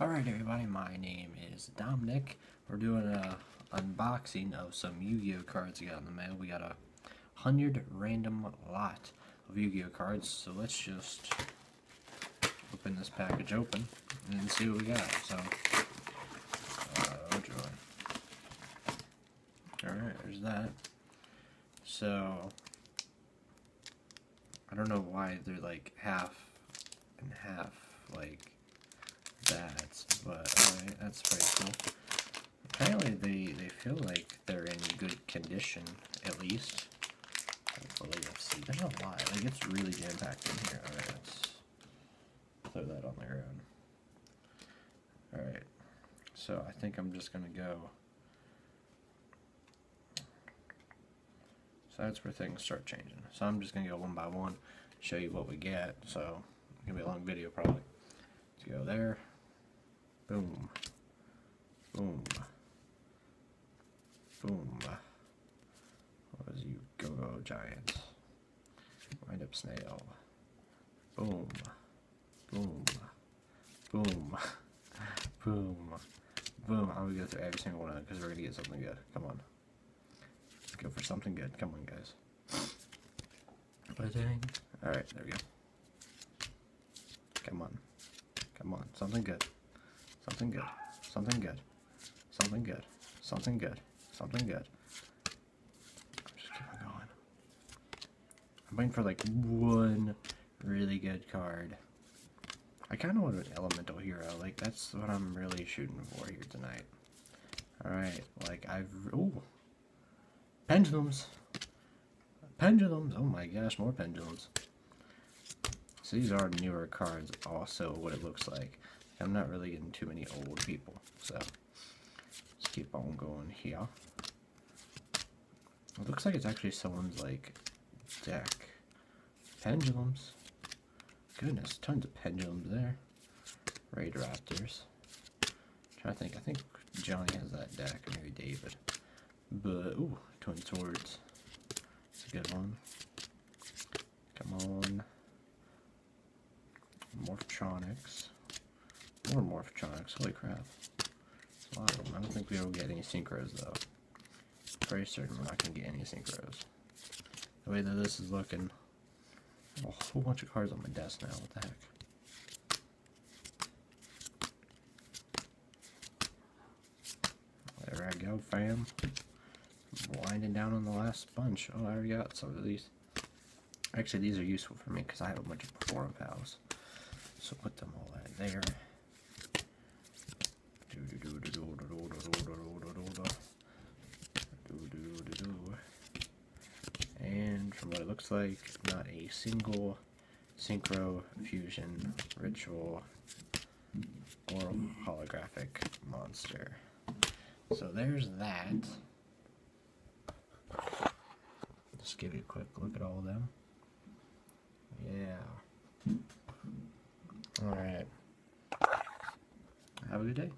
Alright everybody, my name is Dominic. We're doing a unboxing of some Yu-Gi-Oh cards we got in the mail. We got a hundred random lot of Yu-Gi-Oh cards, so let's just open this package open and see what we got. So, uh, joy. Alright, there's that. So, I don't know why they're like half and half, like that, but alright, that's pretty cool. Apparently they, they feel like they're in good condition, at least. Hopefully, let's see. There's a lot. Like, it's really jam-packed in here. Alright, let's throw that on the ground. Alright, so I think I'm just gonna go. So that's where things start changing. So I'm just gonna go one by one, show you what we get. So, it's gonna be a long video probably. Let's go there. Boom. Boom. Boom. What was you go-go giant? Wind up snail. Boom. Boom. Boom. Boom. Boom. I'm gonna go through every single one of them because we're gonna get something good. Come on. Let's go for something good. Come on, guys. Alright, there we go. Come on. Come on. Something good. Something good. Something good. Something good. Something good. Something good. Just keep on going. I'm waiting for like one really good card. I kind of want an elemental hero. Like that's what I'm really shooting for here tonight. All right. Like I've ooh pendulums. Pendulums. Oh my gosh, more pendulums. So these are newer cards. Also, what it looks like. I'm not really getting too many old people, so let's keep on going here. It looks like it's actually someone's like deck. Pendulums. Goodness, tons of pendulums there. Raid Raptors. trying to think, I think Johnny has that deck, maybe David. But, ooh, Twin Swords. It's a good one. Come on. Morphtronics. More Morphtronics, holy crap. There's a lot of them. I don't think we will get any synchros though. Pretty certain we're not going to get any synchros. The way that this is looking, oh, a whole bunch of cards on my desk now, what the heck. There I go, fam. Winding down on the last bunch. Oh, I already got some of these. Actually, these are useful for me because I have a bunch of Performapals. So put them all in there. From what it looks like, not a single synchro fusion ritual or holographic monster. So there's that. Just give you a quick look at all of them. Yeah. Alright. Have a good day.